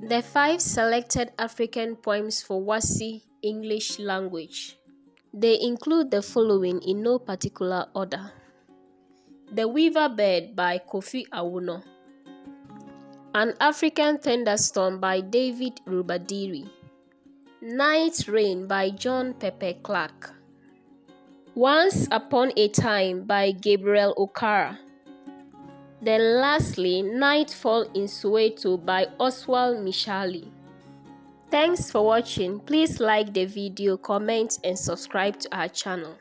The five selected African poems for WASSCE English language. They include the following in no particular order. The Weaver Bird by Kofi Awoonor. An African Thunderstorm by David Rubadiri. Night Rain by John Pepper Clark. Once Upon a Time by Gabriel Okara. Then lastly, Nightfall in Soweto by Oswald Mtshali. Thanks for watching. Please like the video, comment and subscribe to our channel.